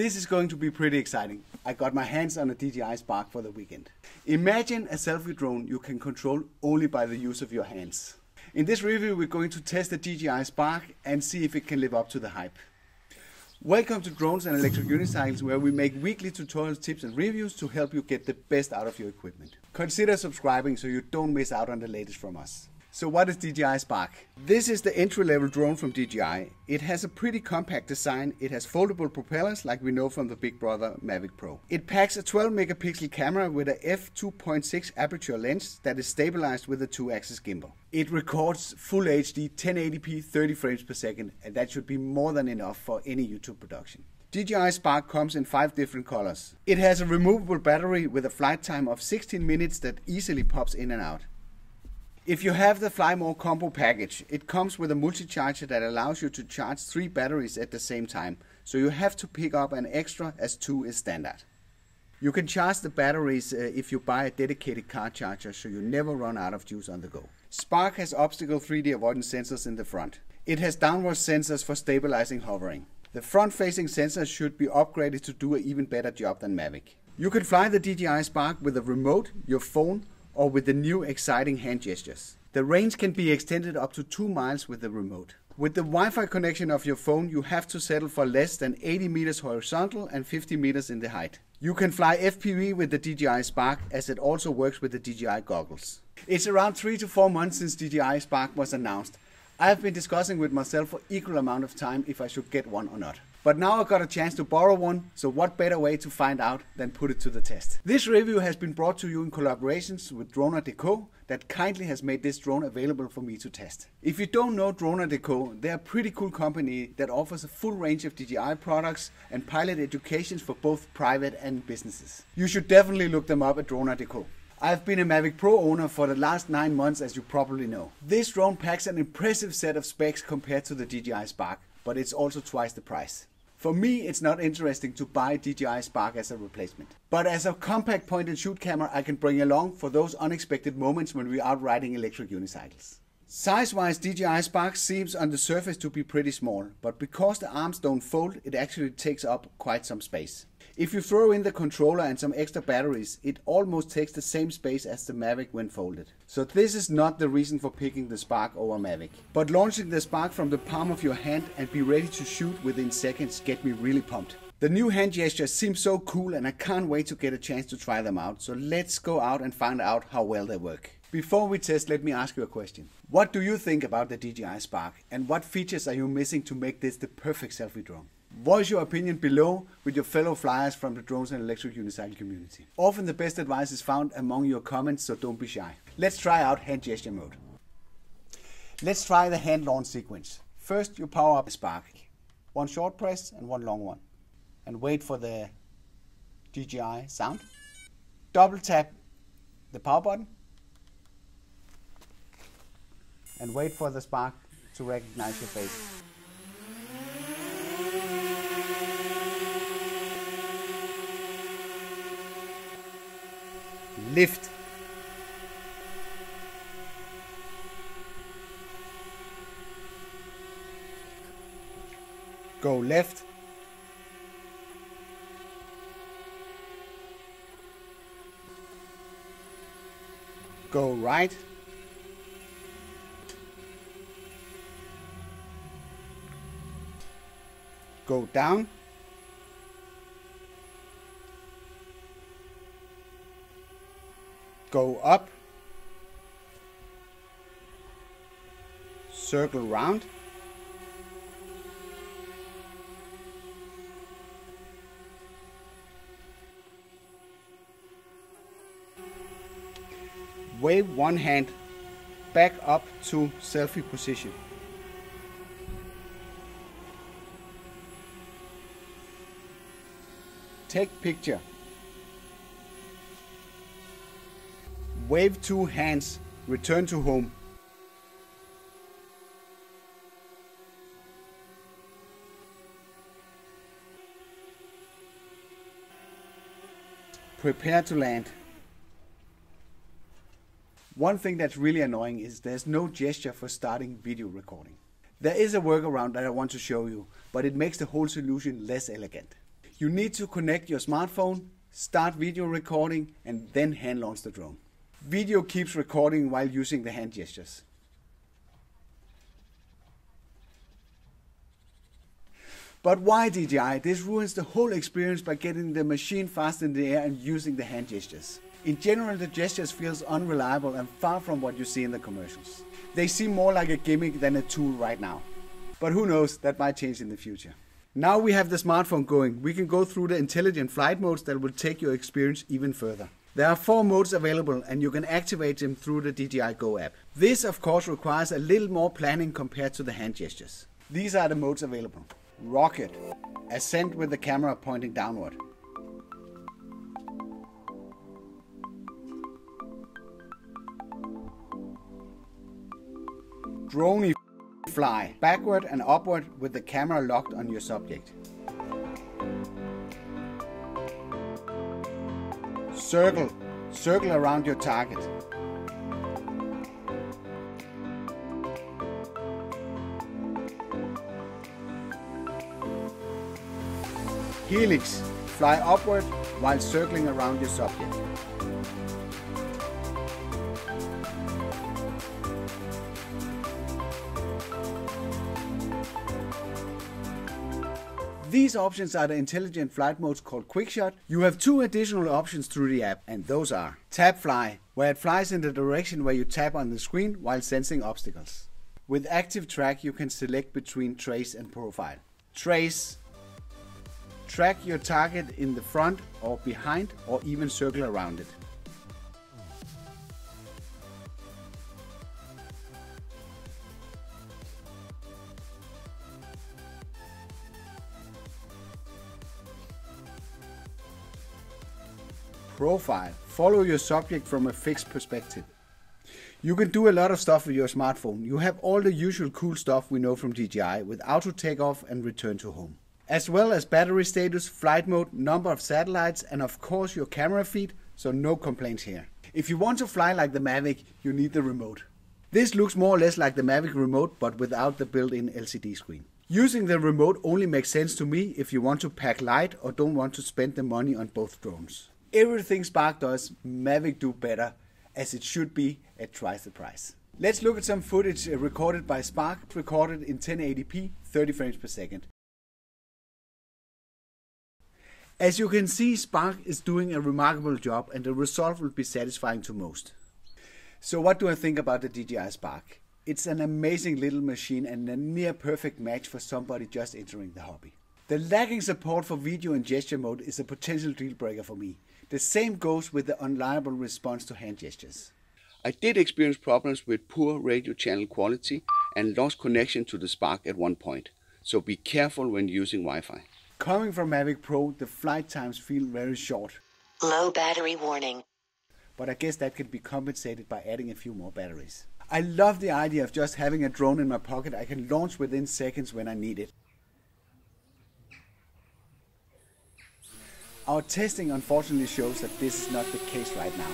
This is going to be pretty exciting. I got my hands on a DJI Spark for the weekend. Imagine a selfie drone you can control only by the use of your hands. In this review we're going to test the DJI Spark and see if it can live up to the hype. Welcome to Drones and Electric Unicycles where we make weekly tutorials, tips and reviews to help you get the best out of your equipment. Consider subscribing so you don't miss out on the latest from us. So what is DJI Spark? This is the entry-level drone from DJI. It has a pretty compact design. It has foldable propellers like we know from the big brother Mavic Pro. It packs a 12 megapixel camera with a f2.6 aperture lens that is stabilized with a 2-axis gimbal. It records full HD 1080p 30 frames per second and that should be more than enough for any YouTube production. DJI Spark comes in five different colors. It has a removable battery with a flight time of 16 minutes that easily pops in and out. If you have the FlyMore combo package, it comes with a multi-charger that allows you to charge three batteries at the same time, so you have to pick up an extra as two is standard. You can charge the batteries uh, if you buy a dedicated car charger so you never run out of juice on the go. Spark has obstacle 3D avoidance sensors in the front. It has downward sensors for stabilizing hovering. The front-facing sensors should be upgraded to do an even better job than Mavic. You can fly the DJI Spark with a remote, your phone or with the new exciting hand gestures. The range can be extended up to 2 miles with the remote. With the Wi-Fi connection of your phone, you have to settle for less than 80 meters horizontal and 50 meters in the height. You can fly FPV with the DJI Spark as it also works with the DJI goggles. It's around 3 to 4 months since DJI Spark was announced. I have been discussing with myself for equal amount of time if I should get one or not. But now I've got a chance to borrow one, so what better way to find out than put it to the test. This review has been brought to you in collaborations with Droner.dk that kindly has made this drone available for me to test. If you don't know Droner.dk, they're a pretty cool company that offers a full range of DJI products and pilot educations for both private and businesses. You should definitely look them up at Droner.dk. I've been a Mavic Pro owner for the last 9 months as you probably know. This drone packs an impressive set of specs compared to the DJI Spark, but it's also twice the price. For me, it's not interesting to buy DJI Spark as a replacement. But as a compact point and shoot camera, I can bring along for those unexpected moments when we're riding electric unicycles. Size-wise, DJI Spark seems on the surface to be pretty small, but because the arms don't fold, it actually takes up quite some space. If you throw in the controller and some extra batteries, it almost takes the same space as the Mavic when folded. So this is not the reason for picking the Spark over Mavic. But launching the Spark from the palm of your hand and be ready to shoot within seconds get me really pumped. The new hand gestures seem so cool and I can't wait to get a chance to try them out. So let's go out and find out how well they work. Before we test, let me ask you a question. What do you think about the DJI Spark and what features are you missing to make this the perfect selfie drone? Voice your opinion below with your fellow flyers from the drones and electric unicycle community. Often the best advice is found among your comments, so don't be shy. Let's try out hand gesture mode. Let's try the hand launch sequence. First you power up the spark. One short press and one long one. And wait for the DJI sound. Double tap the power button. And wait for the spark to recognize your face. Lift. Go left. Go right. Go down go up, circle round, wave one hand back up to selfie position. Take picture. Wave two hands. Return to home. Prepare to land. One thing that's really annoying is there's no gesture for starting video recording. There is a workaround that I want to show you, but it makes the whole solution less elegant. You need to connect your smartphone, start video recording, and then hand launch the drone. Video keeps recording while using the hand gestures. But why DJI? This ruins the whole experience by getting the machine fast in the air and using the hand gestures. In general, the gestures feels unreliable and far from what you see in the commercials. They seem more like a gimmick than a tool right now. But who knows, that might change in the future. Now we have the smartphone going, we can go through the intelligent flight modes that will take your experience even further. There are four modes available and you can activate them through the DJI Go app. This of course requires a little more planning compared to the hand gestures. These are the modes available. Rocket. Ascent with the camera pointing downward. Dronie fly backward and upward with the camera locked on your subject. Circle. Circle around your target. Helix. Fly upward while circling around your subject. These options are the intelligent flight modes called QuickShot. You have two additional options through the app, and those are Tap Fly, where it flies in the direction where you tap on the screen while sensing obstacles. With Active Track, you can select between Trace and Profile. Trace Track your target in the front or behind or even circle around it. Profile. Follow your subject from a fixed perspective. You can do a lot of stuff with your smartphone. You have all the usual cool stuff we know from DJI with auto takeoff and return to home. As well as battery status, flight mode, number of satellites, and of course your camera feed, so no complaints here. If you want to fly like the Mavic, you need the remote. This looks more or less like the Mavic remote but without the built-in LCD screen. Using the remote only makes sense to me if you want to pack light or don't want to spend the money on both drones. Everything Spark does, Mavic do better, as it should be at twice the price. Let's look at some footage uh, recorded by Spark, recorded in 1080p, 30 frames per second. As you can see, Spark is doing a remarkable job and the result will be satisfying to most. So what do I think about the DJI Spark? It's an amazing little machine and a near perfect match for somebody just entering the hobby. The lacking support for video and gesture mode is a potential deal breaker for me. The same goes with the unreliable response to hand gestures. I did experience problems with poor radio channel quality and lost connection to the Spark at one point, so be careful when using Wi-Fi. Coming from Mavic Pro, the flight times feel very short. Low battery warning. But I guess that can be compensated by adding a few more batteries. I love the idea of just having a drone in my pocket I can launch within seconds when I need it. Our testing unfortunately shows that this is not the case right now.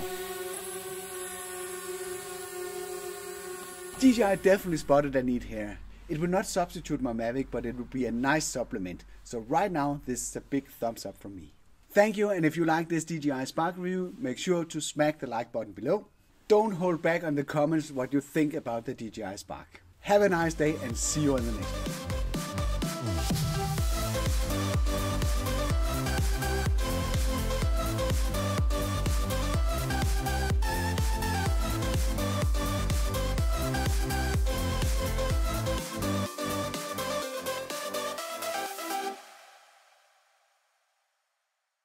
DJI definitely spotted a need here. It will not substitute my Mavic, but it will be a nice supplement. So right now, this is a big thumbs up from me. Thank you, and if you like this DJI Spark review, make sure to smack the like button below. Don't hold back on the comments what you think about the DJI Spark. Have a nice day and see you in the next one.